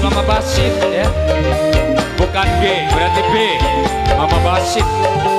Mama Basit ya. Bukan G, berarti B. Mama Basit.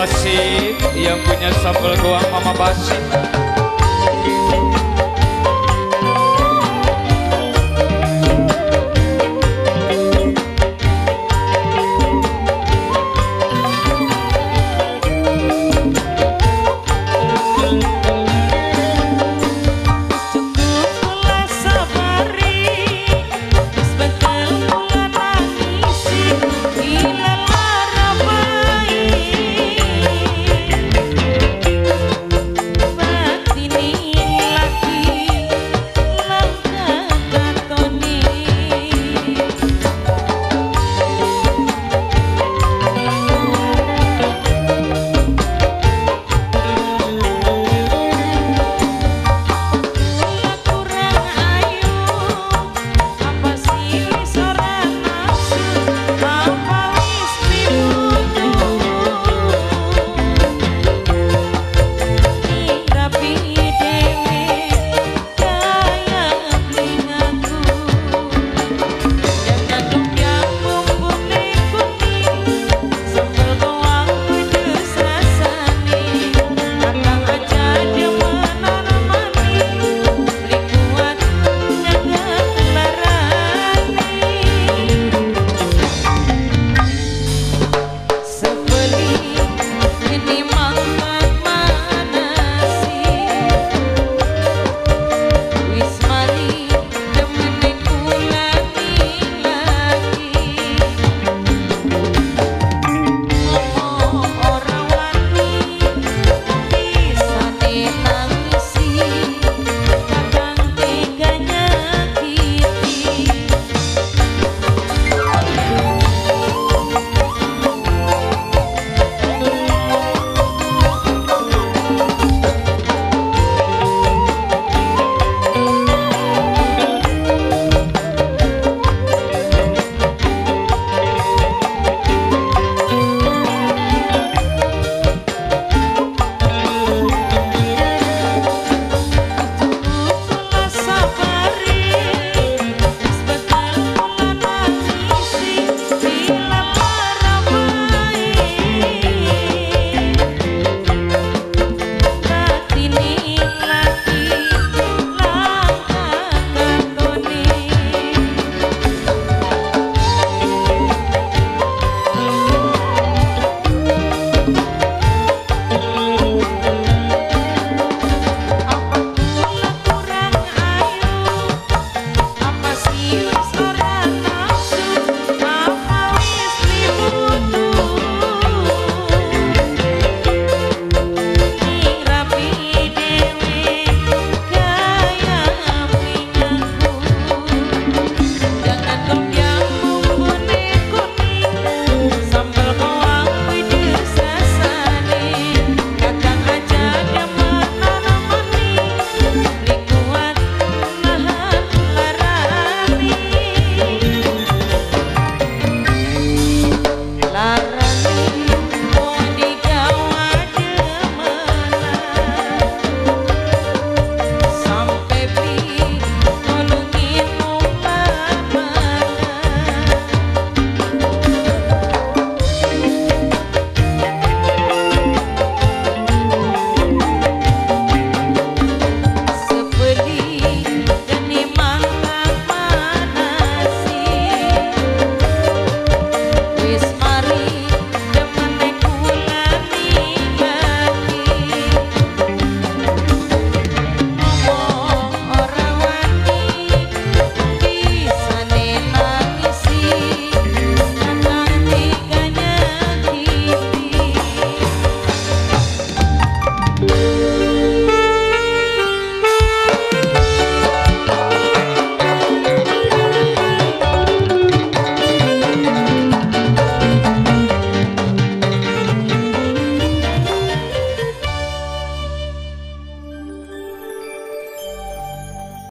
Basit yang punya sambal goang Mama Basit